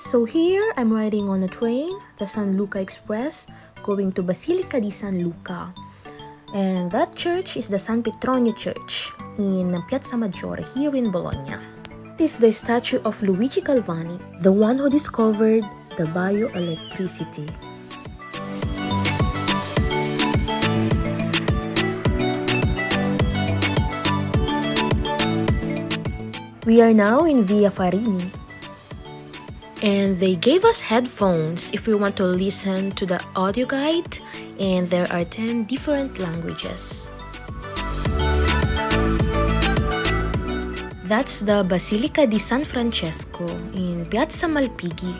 so here I'm riding on a train, the San Luca Express, going to Basilica di San Luca. And that church is the San Petronio Church in Piazza Maggiore here in Bologna. This is the statue of Luigi Galvani, the one who discovered the bioelectricity. We are now in Via Farini. And they gave us headphones if we want to listen to the audio guide, and there are 10 different languages. That's the Basilica di San Francesco in Piazza Malpighi.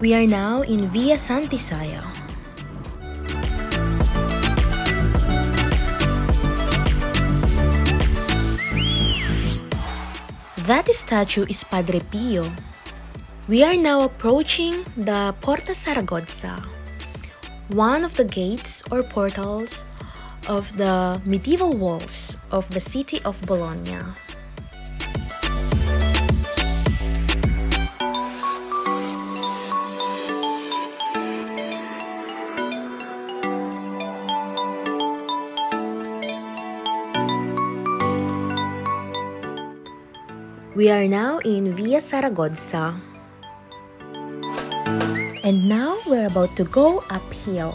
We are now in Via Sant'Isaia. That statue is Padre Pio. We are now approaching the Porta Saragozza, one of the gates or portals of the medieval walls of the city of Bologna. We are now in Via Saragozza. And now we're about to go uphill.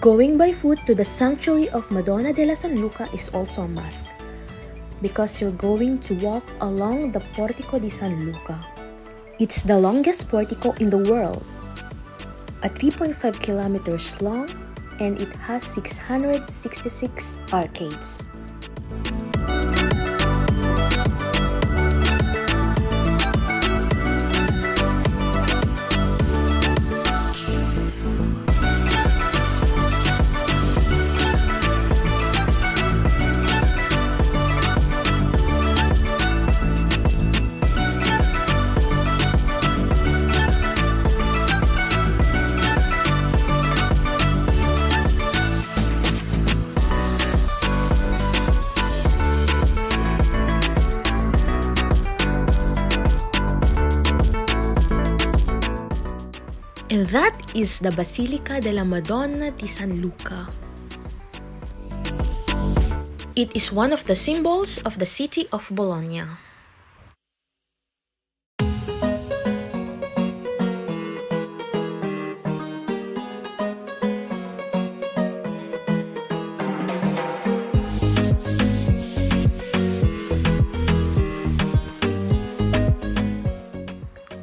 Going by foot to the sanctuary of Madonna della San Luca is also a must because you're going to walk along the Portico di San Luca. It's the longest portico in the world, a 3.5 kilometers long and it has 666 arcades. And that is the Basilica della Madonna di San Luca. It is one of the symbols of the city of Bologna.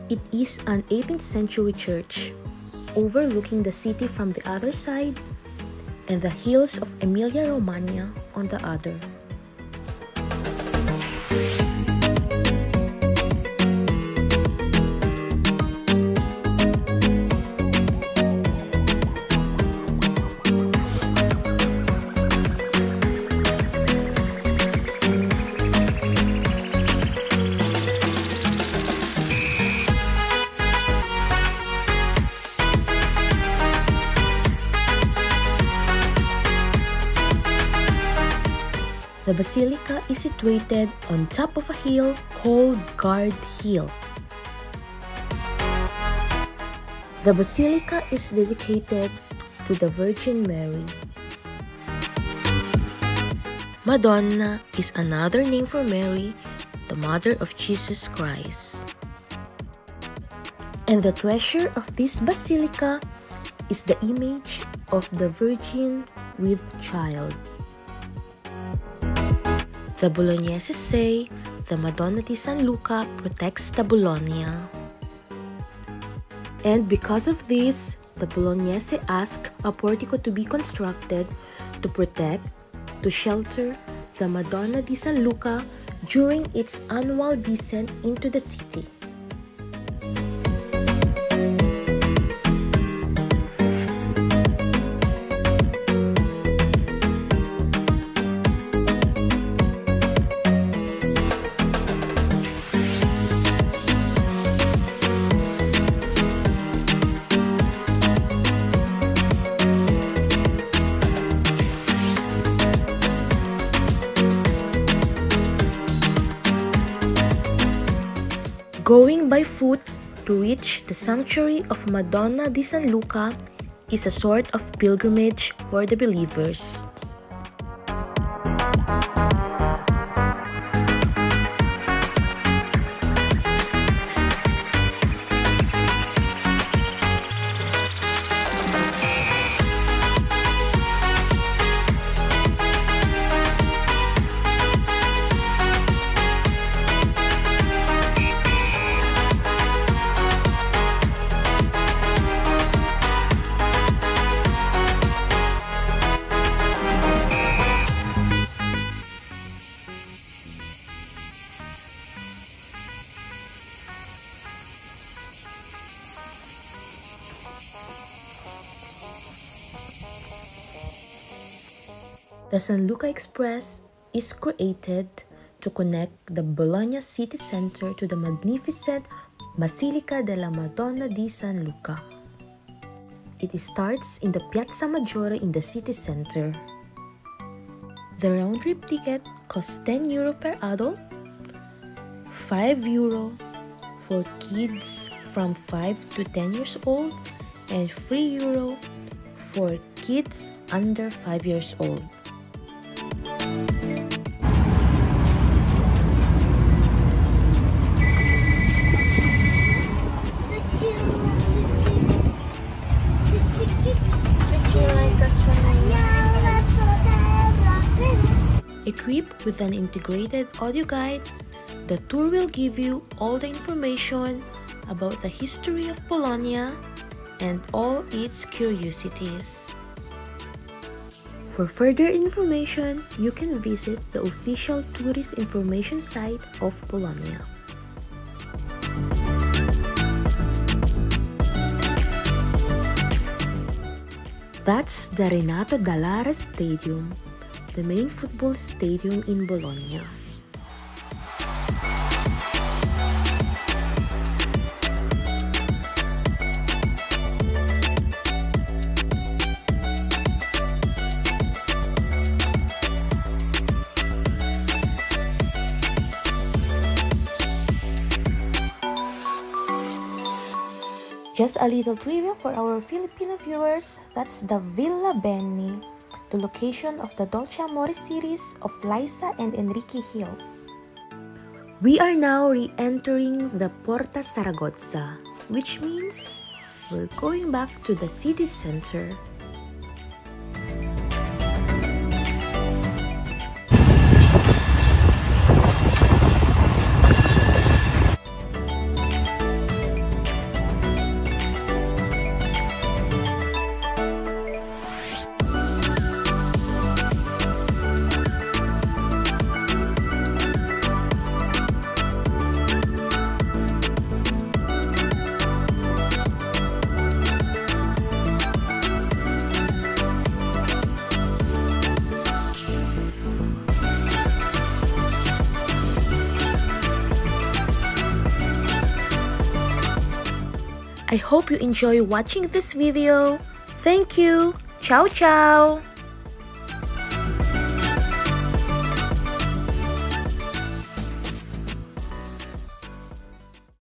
It is an 18th century church overlooking the city from the other side and the hills of Emilia Romagna on the other. The basilica is situated on top of a hill called Guard Hill. The basilica is dedicated to the Virgin Mary. Madonna is another name for Mary, the mother of Jesus Christ. And the treasure of this basilica is the image of the Virgin with child. The Bolognese say the Madonna di San Luca protects the Bologna. And because of this, the Bolognese ask a portico to be constructed to protect, to shelter the Madonna di San Luca during its annual descent into the city. Going by foot to reach the sanctuary of Madonna di San Luca is a sort of pilgrimage for the believers. The San Luca Express is created to connect the Bologna city center to the magnificent Basilica della Madonna di San Luca. It starts in the Piazza Maggiore in the city center. The round trip ticket costs 10 euro per adult, 5 euro for kids from 5 to 10 years old, and 3 euro for kids under 5 years old. With an integrated audio guide, the tour will give you all the information about the history of Bologna and all its curiosities. For further information, you can visit the official tourist information site of Bologna. That's the Renato Dall'Ara Stadium, the main football stadium in Bologna. Just a little trivia for our Filipino viewers, that's the Villa Beni, the location of the Dolce Amore series of Liza and Enrique Gil. We are now re-entering the Porta Saragozza, which means we're going back to the city center. I hope you enjoy watching this video. Thank you. Ciao ciao.